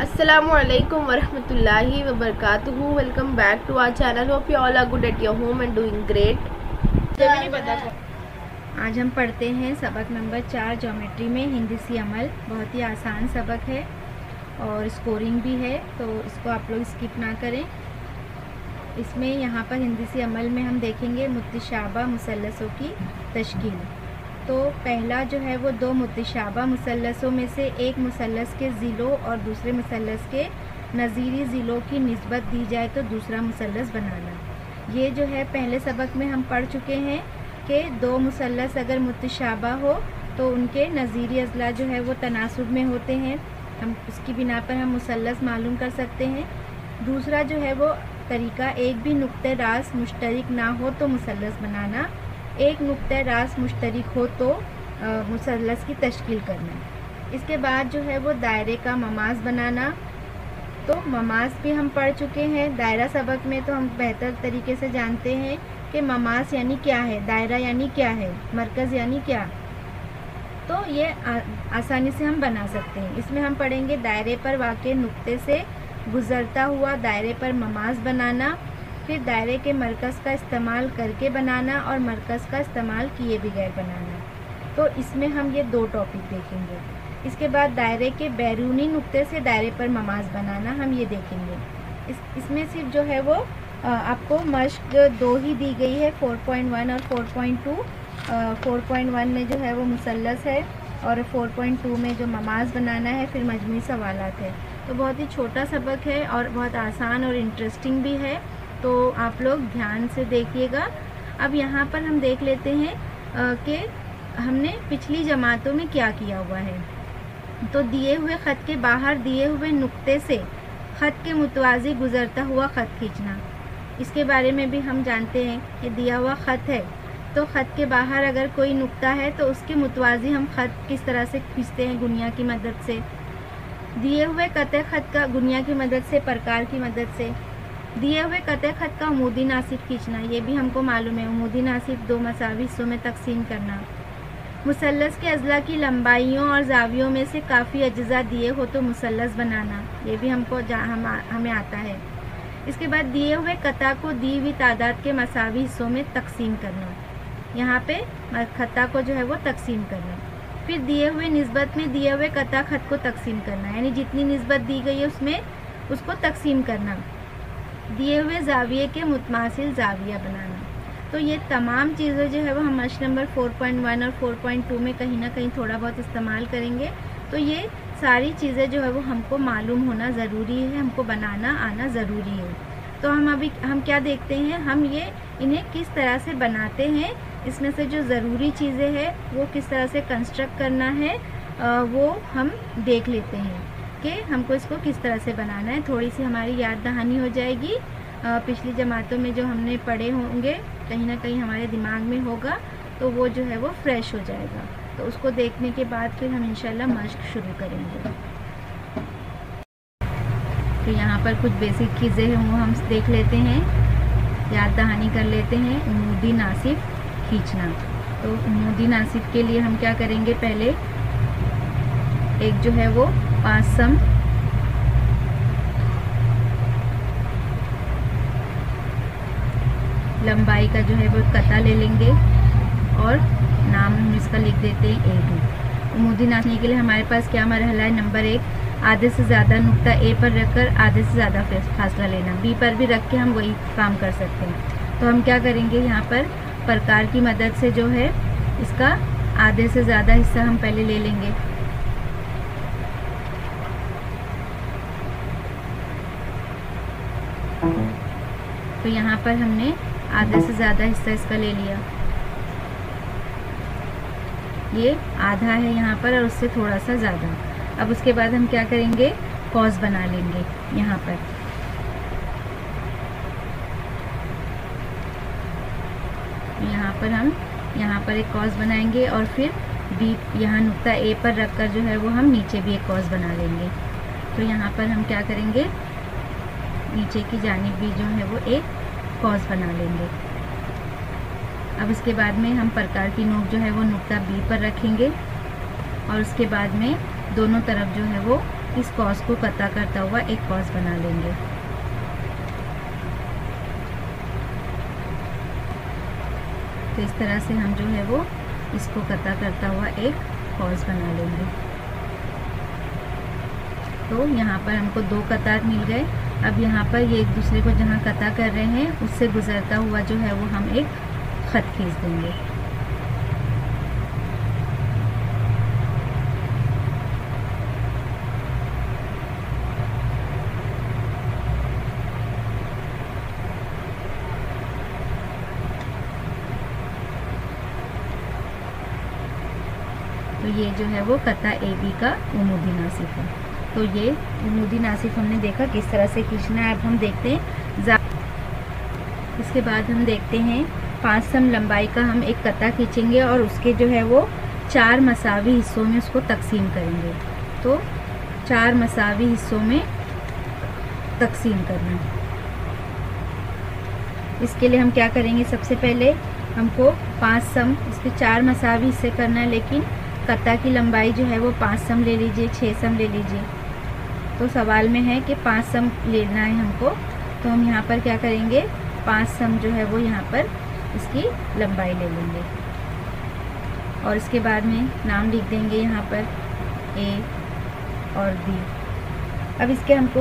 असलम वरह वरक welcome back to our channel hope you all are good at your home and doing great आज हम पढ़ते हैं सबक नंबर चार जोमेट्री में, हिंदी सी अमल। बहुत ही आसान सबक है और स्कोरिंग भी है तो इसको आप लोग स्किप ना करें। इसमें यहाँ पर हिंदी सी अमल में हम देखेंगे मुतिशाबा मुसलसों की तश्ल तो पहला जो है वो दो मुतशाबा मुसलसों में से एक मुसलस के ज़िलों और दूसरे मुसलस के नज़ीरी ज़िलों की नस्बत दी जाए तो दूसरा मुसलस बनाना। ये जो है पहले सबक में हम पढ़ चुके हैं कि दो मुसलस अगर मुतशाबा हो तो उनके नज़ीरी अजला जो है वो तनासब में होते हैं। हम उसकी बिना पर हम मुसलस मालूम कर सकते हैं। दूसरा जो है वो तरीका, एक भी नुक़ रास मुश्तरक ना हो तो मुसलस बनाना। एक नुक़ रास मुश्तरक हो तो मुसलस की तश्कील करना। इसके बाद जो है वो दायरे का ममाज बनाना। तो ममाज भी हम पढ़ चुके हैं। दायरा सबक में तो हम बेहतर तरीके से जानते हैं कि ममाज यानी क्या है दायरा यानी क्या है मरकज़ यानी क्या। तो ये आ, आसानी से हम बना सकते हैं। इसमें हम पढ़ेंगे दायरे पर वाक़ नुक्ते से गुज़रता हुआ दायरे पर ममाज बनाना। फिर दायरे के मरकज़ का इस्तेमाल करके बनाना और मरकज़ का इस्तेमाल किए बगैर बनाना। तो इसमें हम ये दो टॉपिक देखेंगे। इसके बाद दायरे के बैरूनी नुक्ते से दायरे पर ममाज बनाना हम ये देखेंगे। इस, इसमें सिर्फ़ जो है वो आपको मश्क दो ही दी गई है 4.1 और 4.2 4.1 में जो है वो मुसलस है और 4.2 में जो ममाज बनाना है, फिर मजमू सवालत है। तो बहुत ही छोटा सबक है और बहुत आसान और इंटरेस्टिंग भी है। तो आप लोग ध्यान से देखिएगा। अब यहाँ पर हम देख लेते हैं कि हमने पिछली जमातों में क्या किया हुआ है। तो दिए हुए ख़त के बाहर दिए हुए नुक्ते से ख़त के मुतवाज़ी गुज़रता हुआ ख़त खींचना। इसके बारे में भी हम जानते हैं कि दिया हुआ ख़त है। तो ख़त के बाहर अगर कोई नुक्ता है तो उसके मुतवाज़ी हम ख़त किस तरह से खींचते हैं गुनिया की मदद से? दिए हुए कत ख़त का गुनिया की मदद से, प्रकार की मदद से? दिए हुए कत ख़त का उमूदी नासिब खींचना, ये भी हमको मालूम है, उमूदी नासिब दो मसावी हिस्सों में तकसीम करना। मुसलस के अजला की लंबाइयों और जावियों में से काफ़ी अज्जा दिए हो तो मुसलस बनाना, ये भी हमको हम हमें आता है। इसके बाद दिए हुए कता को दी हुई तादाद के मसावी हिस्सों में तकसीम करना। यहाँ पे खता को जो है वो तकसीम करना। फिर दिए हुए नस्बत में दिए हुए कता खत को तकसीम करना, यानी जितनी नस्बत दी गई है उसमें उसको तकसीम करना। दिए हुए जाविये के मुतमासिल जाविया बनाना। तो ये तमाम चीज़ें जो है वो हम मश नंबर 4.1 और 4.2 में कहीं ना कहीं थोड़ा बहुत इस्तेमाल करेंगे। तो ये सारी चीज़ें जो है वो हमको मालूम होना ज़रूरी है, हमको बनाना आना ज़रूरी है। तो हम अभी हम क्या देखते हैं? हम ये इन्हें किस तरह से बनाते हैं? इसमें से जो ज़रूरी चीज़ें हैं, वो किस तरह से कंस्ट्रक्ट करना है वो हम देख लेते हैं। कि हमको इसको किस तरह से बनाना है। थोड़ी सी हमारी याद दहानी हो जाएगी। पिछली जमातों में जो हमने पढ़े होंगे, कहीं ना कहीं हमारे दिमाग में होगा तो वो जो है वो फ्रेश हो जाएगा। तो उसको देखने के बाद फिर हम इंशाल्लाह मश्क शुरू करेंगे। तो यहाँ पर कुछ बेसिक चीज़ें हैं, वो हम देख लेते हैं। याद दहानी कर लेते हैं, उमूदी नासिफ खींचना। तो उमूदी नासिफ के लिए हम क्या करेंगे पहले? एक जो है वो पासम लंबाई का जो है वो कता ले लेंगे और नाम हम इसका लिख देते हैं ए बी उमूदी नाचने के लिए हमारे पास क्या मरहला है? नंबर एक, आधे से ज़्यादा नुकता ए पर रखकर आधे से ज़्यादा फासला लेना। बी पर भी रख के हम वही काम कर सकते हैं। तो हम क्या करेंगे यहाँ पर? प्रकार की मदद से जो है इसका आधे से ज़्यादा हिस्सा हम पहले ले लेंगे। तो यहाँ पर हमने आधे से ज़्यादा हिस्सा इसका ले लिया। ये आधा है यहाँ पर और उससे थोड़ा सा ज़्यादा। अब उसके बाद हम क्या करेंगे? कॉज बना लेंगे यहाँ पर। यहाँ पर हम, यहाँ पर एक कॉज बनाएँगे और फिर बी यहाँ नुकता ए पर रखकर जो है वो हम नीचे भी एक कॉज बना लेंगे। तो यहाँ पर हम क्या करेंगे? नीचे की जानिब भी जो है वो एक कॉज बना लेंगे। अब इसके बाद में हम प्रकार की नोक जो है वो नुकता बी पर रखेंगे और उसके बाद में दोनों तरफ़ जो है वो इस कॉस को कता करता हुआ एक कॉस बना लेंगे। तो इस तरह से हम जो है वो इसको कता करता हुआ एक कॉज बना लेंगे। तो यहाँ पर हमको दो कतार मिल गए। अब यहाँ पर ये एक दूसरे को जहाँ कता कर रहे हैं, उससे गुजरता हुआ जो है वो हम एक ख़त खींच देंगे। तो ये जो है वो कता ए बी का उमूदी नासिफ है तो ये उमूदी नासिफ हमने देखा किस तरह से खींचना है। अब हम देखते हैं। इसके बाद हम देखते हैं, पाँच सम लंबाई का हम एक कता खींचेंगे और उसके जो है वो चार मसावी हिस्सों में उसको तकसीम करेंगे। तो चार मसावी हिस्सों में तकसीम करना। इसके लिए हम क्या करेंगे? सबसे पहले हमको पाँच सम, इसके चार मसावी हिस्से करना है, लेकिन कत्ता की लंबाई जो है वो पाँच सम ले लीजिए छः सम ले लीजिए। तो सवाल में है कि पाँच सम लेना है हमको तो हम यहाँ पर क्या करेंगे? पाँच सम जो है वो यहाँ पर इसकी लंबाई ले लेंगे। और इसके बाद में नाम लिख देंगे यहाँ पर ए और बी अब इसके हमको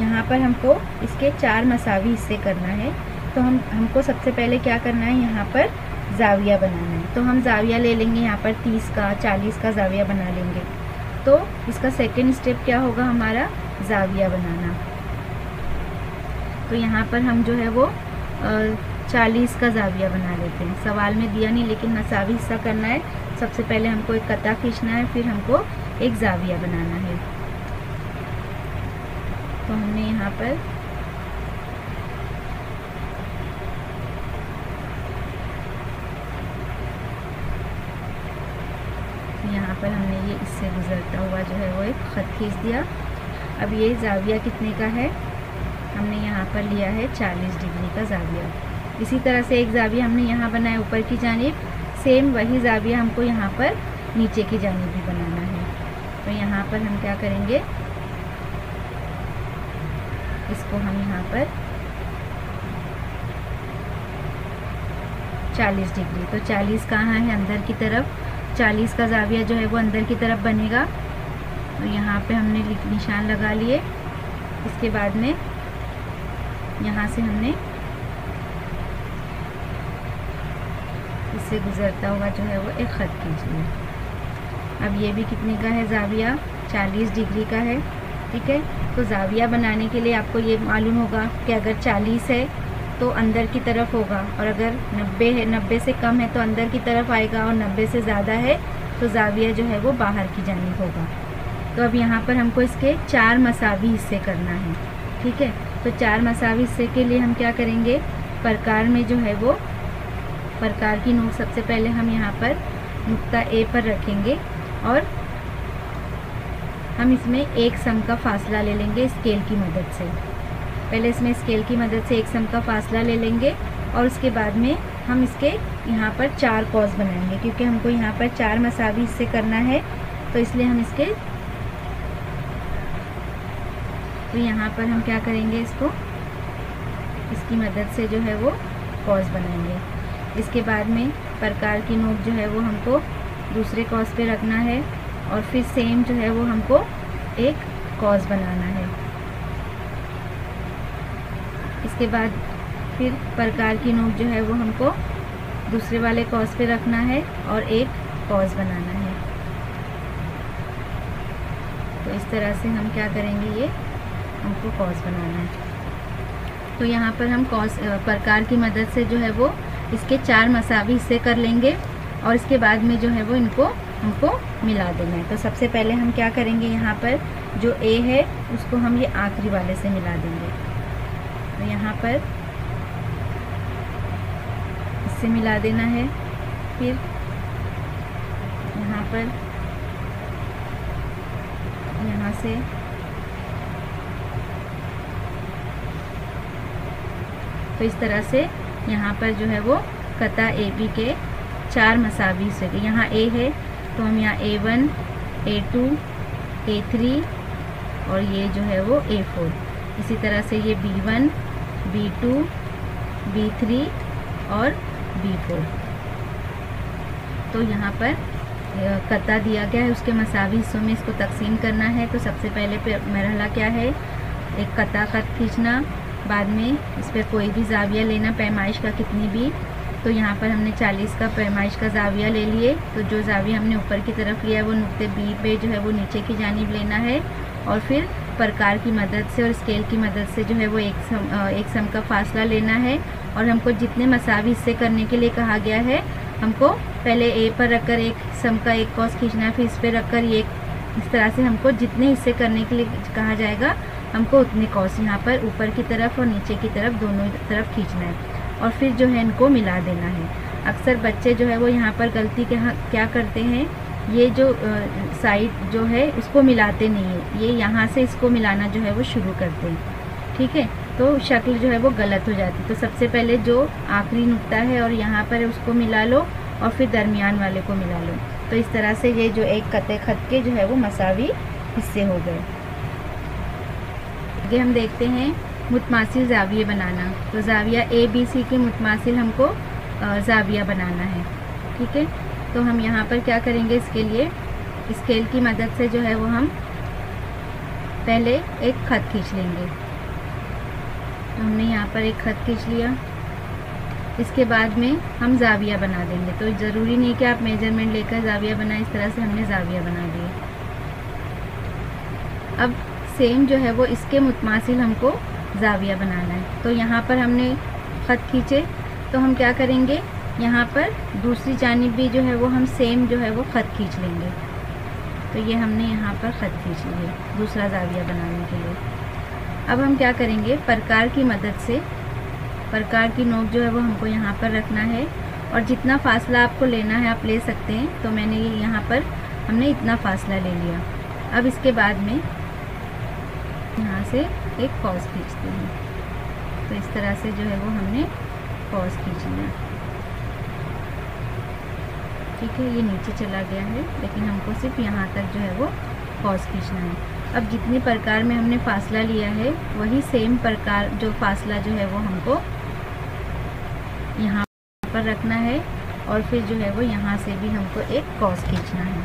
यहाँ पर हमको इसके चार मसावी हिस्से करना है। तो हम, हमको सबसे पहले क्या करना है? यहाँ पर जाविया बनाना है। तो हम जाविया ले लेंगे, यहाँ पर तीस का, चालीस का जाविया बना लेंगे। तो इसका सेकेंड स्टेप क्या होगा हमारा? जाविया बनाना। तो यहाँ पर हम जो है वो चालीस का जाविया बना लेते हैं। सवाल में दिया नहीं, लेकिन नसावी हिस्सा करना है। सबसे पहले हमको एक कता खींचना है, फिर हमको एक जाविया बनाना है। तो हमने यहाँ पर यहाँ पर हमने ये इससे गुजरता हुआ जो है वो एक ख़त खींच दिया। अब ये जाविया कितने का है? हमने यहाँ पर लिया है 40 डिग्री का जाविया। इसी तरह से एक जाविया हमने यहाँ बनाया ऊपर की जानिब। सेम वही जाविया हमको यहाँ पर नीचे की जानिब भी बनाना है। तो यहाँ पर हम क्या करेंगे? इसको हम यहाँ पर 40 डिग्री। तो 40 कहाँ है? अंदर की तरफ़। 40 का जाविया जो है वो अंदर की तरफ़ बनेगा। तो यहाँ पे हमने निशान लगा लिए। इसके बाद में यहाँ से हमने इससे गुज़रता हुआ जो है वो एक ख़त खींच अब ये भी कितने का है जाविया? 40 डिग्री का है। ठीक है? तो जाविया बनाने के लिए आपको ये मालूम होगा कि अगर 40 है तो अंदर की तरफ़ होगा। और अगर 90 है 90 से कम है तो अंदर की तरफ़ आएगा और 90 से ज़्यादा है तो जाविया जो है वो बाहर की जानी होगा। तो अब यहाँ पर हमको इसके चार मसावी हिस्से करना है, ठीक है? तो चार मसावी हिस्से के लिए हम क्या करेंगे? प्रकार में जो है वो, प्रकार की नोक सबसे पहले हम यहाँ पर नुकता ए पर रखेंगे और हम इसमें एक सम का फासला ले लेंगे स्केल की मदद से। पहले इसमें स्केल की मदद से एक सम का फासला ले लेंगे और उसके बाद में हम इसके यहाँ पर चार कॉज बनाएँगे क्योंकि हमको यहाँ पर चार मसावी इससे करना है तो इसलिए हम इसके तो यहाँ पर हम क्या करेंगे इसको? इसकी मदद से जो है वो कॉज बनाएँगे। इसके बाद में प्रकार की नोक जो है वो हमको दूसरे कॉज पे रखना है और फिर सेम जो है वो हमको एक कॉज बनाना है। इसके बाद फिर प्रकार की नोक जो है वो हमको दूसरे वाले कॉज पे रखना है और एक कॉज बनाना है। तो इस तरह से हम क्या करेंगे, ये हमको कॉज बनाना है। तो यहाँ पर हम कॉज प्रकार की मदद से जो है वो इसके चार मसावी हिस्से कर लेंगे और इसके बाद में जो है वो इनको हमको मिला देना है। तो सबसे पहले हम क्या करेंगे, यहाँ पर जो ए है उसको हम ये आखिरी वाले से मिला देंगे। तो यहाँ पर इससे मिला देना है। फिर यहाँ पर यहाँ से तो इस तरह से यहाँ पर जो है वो कता ए बी के चार मसावी से यहाँ ए है तो हम यहाँ A one, A two, A three और ये जो है वो ए फोर। इसी तरह से ये B one B two B three और बी फोर तो यहाँ पर कता दिया गया है उसके मसावी हिस्सों में इसको तकसीम करना है। तो सबसे पहले मरहला क्या है? एक कता कत खींचना, बाद में इस पर कोई भी जाविया लेना, पैमाइश का कितनी भी। तो यहाँ पर हमने 40 का पैमाइश का जाविया ले लिए। तो जो जाविया हमने ऊपर की तरफ़ लिया है, वो नुकते बी पे जो है वो नीचे की जानिब लेना है। और फिर प्रकार की मदद से और स्केल की मदद से जो है वो एक सम एक सम का फासला लेना है और हमको जितने मसावी हिस्से करने के लिए कहा गया है, हमको पहले ए पर रखकर एक सम का एक कॉस खींचना है, फिर इस पर रखकर ये इस तरह से हमको जितने हिस्से करने के लिए कहा जाएगा, हमको उतने कॉस यहाँ पर ऊपर की तरफ़ और नीचे की तरफ़ दोनों तरफ़ खींचना है और फिर जो है इनको मिला देना है। अक्सर बच्चे जो है वो यहाँ पर गलती के क्या करते हैं, ये जो साइड जो है उसको मिलाते नहीं है। ये यहाँ से इसको मिलाना जो है, वो शुरू करते हैं। ठीक है? तो शक्ल जो है, वो गलत हो जाती है। तो सबसे पहले जो आखिरी नुकता है और यहाँ पर उसको मिला लो और फिर दरमियान वाले को मिला लो। तो इस तरह से ये जो एक कते खत के जो है, वो मसावी हिस्से हो गए। आगे हम देखते हैं मुतमासिल जाविये बनाना। तो जाविया ए बी सी के मुतमासिल हमको जाविया बनाना है। ठीक है? तो हम यहाँ पर क्या करेंगे इसके लिए? स्केल की मदद से जो है वो हम पहले एक खत खींच लेंगे। तो हमने यहाँ पर एक खत खींच लिया। इसके बाद में हम जाविया बना देंगे। तो ज़रूरी नहीं कि आप मेज़रमेंट लेकर जाविया बनाएँ इस तरह से हमने जाविया बना दिए अब सेम जो है वो इसके मुतमासिल हमको जाविया बनाना है। तो यहाँ पर हमने ख़त खींचे। तो हम क्या करेंगे? यहाँ पर दूसरी जानब भी जो है वो हम सेम जो है वो ख़त खींच लेंगे। तो ये हमने यहाँ पर ख़त खींच लिए दूसरा जाविया बनाने के लिए। अब हम क्या करेंगे? प्रकार की मदद से। प्रकार की नोक जो है वो हमको यहाँ पर रखना है। और जितना फासला आपको लेना है, आप ले सकते हैं। तो मैंने ये यहाँ पर हमने इतना फासला ले लिया। अब इसके बाद में यहाँ से एक कॉस खींचते हैं। तो इस तरह से जो है वो हमने कॉस खींच लिया ठीक है ये नीचे चला गया है, लेकिन हमको सिर्फ़ यहाँ तक जो है वो कॉस खींचना है। अब जितने प्रकार में हमने फासला लिया है, वही सेम प्रकार जो फासला जो है वो हमको यहाँ पर रखना है और फिर जो है वो यहाँ से भी हमको एक कॉस खींचना है।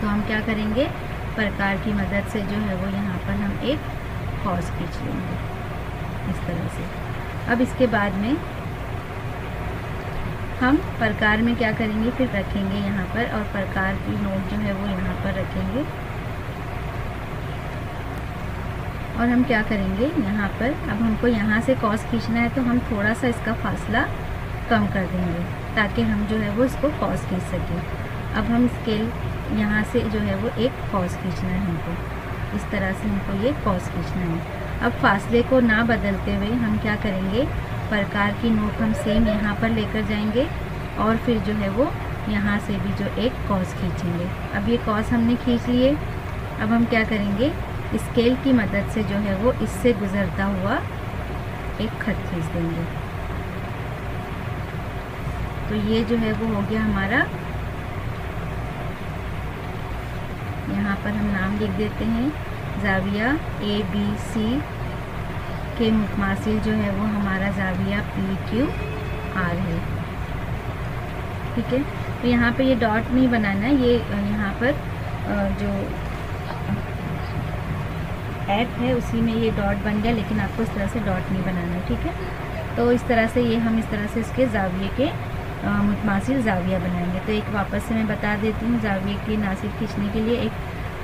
तो हम क्या करेंगे? प्रकार की मदद से जो है वो यहाँ पर हम एक कॉस खींच लेंगे। इस तरह से। अब इसके बाद में हम प्रकार में क्या करेंगे? फिर रखेंगे यहाँ पर और प्रकार की नोट जो है वो यहाँ पर रखेंगे। और हम क्या करेंगे? यहाँ पर अब हमको यहाँ से कॉस खींचना है तो हम थोड़ा सा इसका फासला कम कर देंगे ताकि हम जो है वो इसको कॉस खींच सकें। अब हम स्केल यहाँ से जो है वो एक कॉस खींचना है हमको। इस तरह से हमको ये कॉस खींचना है। अब फासले को ना बदलते हुए हम क्या करेंगे? प्रकार की नोक हम सेम यहाँ पर लेकर जाएँगे और फिर जो है वो यहाँ से भी जो एक कॉस खींचेंगे। अब ये कॉस हमने खींच लिए। अब हम क्या करेंगे? स्केल की मदद से जो है वो इससे गुज़रता हुआ एक खत खींच देंगे। तो ये जो है वो हो गया हमारा। यहाँ पर हम नाम लिख देते हैं। जाविया ए बी सी के मुतमासिल जो है वो हमारा जाविया पी क्यू आर है। ठीक है? तो यहाँ पे ये डॉट नहीं बनाना, ये यहाँ पर जो ऐप है, उसी में ये डॉट बन गया, लेकिन आपको इस तरह से डॉट नहीं बनाना, ठीक है? तो इस तरह से ये हम इस तरह से इसके जाविये के मुतमासिल जाविया बनाएँगे। तो एक वापस से मैं बता देती हूँ, जाविये की नासिब खींचने के लिए एक,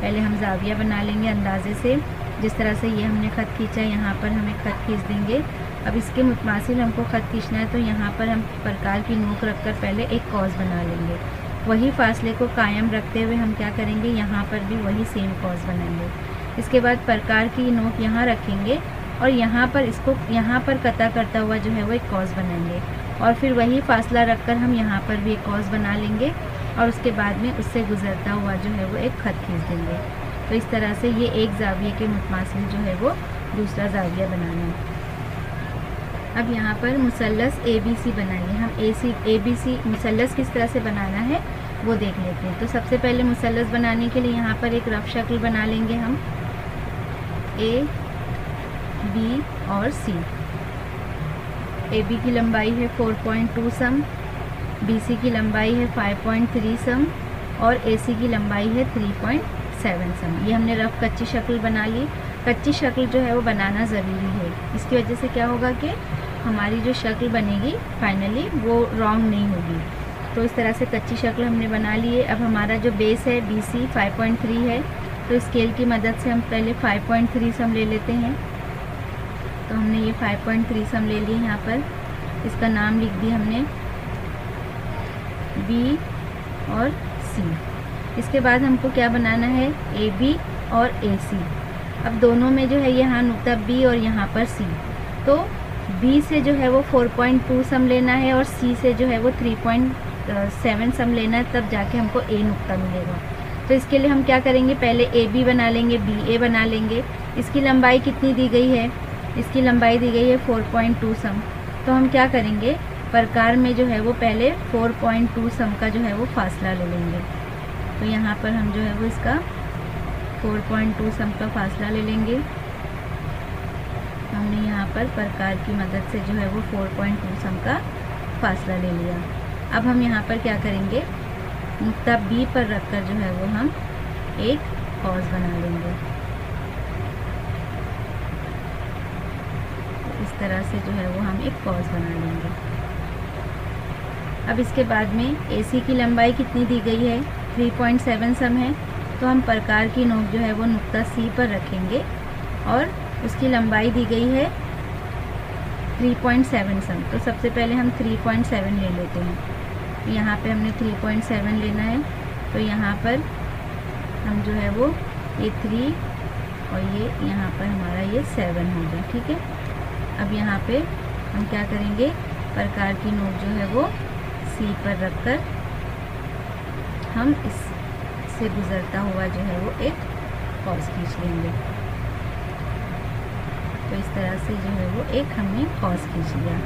पहले हम जाविया बना लेंगे अंदाजे से। जिस तरह से ये हमने ख़त खींचा है, यहाँ पर हमें ख़त खींच देंगे। अब इसके मुतमासिल हमको ख़त खींचना है तो यहाँ पर हम प्रकार की नोक रख कर पहले एक कॉज बना लेंगे। वही फासले को कायम रखते हुए हम क्या करेंगे, यहाँ पर भी वही सेम कॉज बनाएँगे। इसके बाद प्रकार की नोक यहाँ रखेंगे और यहाँ पर इसको, यहाँ पर कता करता हुआ जो है वो एक कॉज बनाएँगे। और फिर वही फासला रखकर हम यहाँ पर भी एक कॉज बना लेंगे और उसके बाद में उससे गुजरता हुआ जो है वो एक खत खींच देंगे। तो इस तरह से ये एक जाविये के मुतमासिल जो है वो दूसरा जाविया बनाना है। अब यहाँ पर मुसलस ए बी सी बनाइए। हम ए सी ए बी सी मुसलस किस तरह से बनाना है, वो देख लेते हैं। तो सबसे पहले मुसलस बनाने के लिए यहाँ पर एक रफ शक्ल बना लेंगे हम। ए बी और सी ए बी की लंबाई है 4.2 सम बी सी की लंबाई है 5.3 सम और ए सी की लंबाई है 3.7 सम ये हमने रफ कच्ची शक्ल बना ली। कच्ची शक्ल जो है वो बनाना ज़रूरी है। इसकी वजह से क्या होगा कि हमारी जो शक्ल बनेगी फाइनली वो रॉन्ग नहीं होगी। तो इस तरह से कच्ची शक्ल हमने बना ली है। अब हमारा जो बेस है B C five point three है। तो स्केल की मदद से हम पहले फाइव पॉइंट थ्री सम ले लेते हैं। तो हमने ये फाइव पॉइंट थ्री सम ले लिए यहाँ पर। इसका नाम लिख दिया हमने बी और सी इसके बाद हमको क्या बनाना है? ए बी और ए सी अब दोनों में जो है यहाँ नुकता बी और यहाँ पर सी तो बी से जो है वो 4.2 सम लेना है और सी से जो है वो 3.7 सम लेना है, तब जाके हमको ए नुकता मिलेगा। तो इसके लिए हम क्या करेंगे? पहले ए बी बना लेंगे बी ए बना लेंगे। इसकी लंबाई कितनी दी गई है? इसकी लंबाई दी गई है 4.2 सम तो हम क्या करेंगे? प्रकार में जो है वो पहले 4.2 सम का जो है वो फासला ले लेंगे। तो यहाँ पर हम जो है वो इसका 4.2 सम का फासला ले लेंगे। हमने यहाँ पर प्रकार की मदद से जो है वो 4.2 सम का फासला ले लिया। अब हम यहाँ पर क्या करेंगे? नुकता बी पर रखकर जो है वो हम एक कॉज बना लेंगे। इस तरह से जो है वो हम एक कॉज बना लेंगे। अब इसके बाद में एसी की लंबाई कितनी दी गई है? 3.7 सम है तो हम प्रकार की नोक जो है वो नुक्ता सी पर रखेंगे और उसकी लंबाई दी गई है 3.7 सम। तो सबसे पहले हम 3.7 ले लेते हैं। यहाँ पे हमने 3.7 लेना है तो यहाँ पर हम जो है वो ये थ्री और ये यहाँ पर हमारा ये सेवन हो गया, ठीक है? अब यहाँ पे हम क्या करेंगे? प्रकार की नोक जो है वो सी पर रखकर हम इस से गुज़रता हुआ जो है वो एक कॉस खींच लेंगे। तो इस तरह से जो है वो एक हमने कॉस खींच लिया।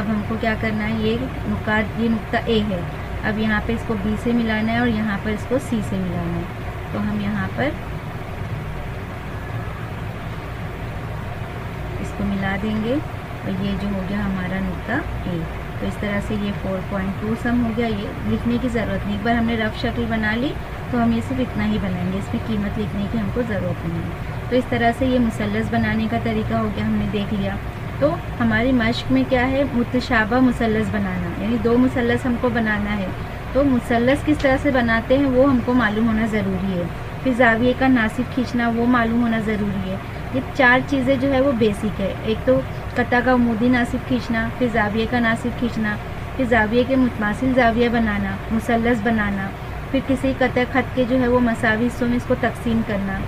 अब हमको क्या करना है? ये नुका ये नुकता ए है। अब यहाँ पे इसको बी से मिलाना है और यहाँ पर इसको सी से मिलाना है। तो हम यहाँ पर इसको मिला देंगे और ये जो हो गया हमारा नुकता ए। तो इस तरह से ये 4.2 सम हो गया। ये लिखने की ज़रूरत नहीं। एक बार हमने रफ शक्ल बना ली तो हम ये सिर्फ़ इतना ही बनाएँगे। इसमें कीमत लिखने की हमको ज़रूरत नहीं है। तो इस तरह से ये मुसलस बनाने का तरीका हो गया, हमने देख लिया। तो हमारी मश्क में क्या है? मुतशाबा मुसलस बनाना, यानी दो मुसलस हमको बनाना है। तो मुसलस किस तरह से बनाते हैं, वो हमको मालूम होना ज़रूरी है। फिर जाविये का नासिब खींचना, वो मालूम होना ज़रूरी है। ये चार चीज़ें जो है, वो बेसिक है। एक तो कता का उमूदी नासिब खींचना फिर जाविये का नासिब खींचना फिर जाविये के मुतमासिल जाविया बनाना मुसलस बनाना फिर किसी कत खत के जो है वो मसावी हिस्सों में इसको तकसीम करना।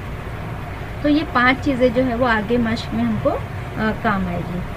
तो ये पाँच चीज़ें जो है वो आगे मश्क में हमको आ, काम आएगी। तो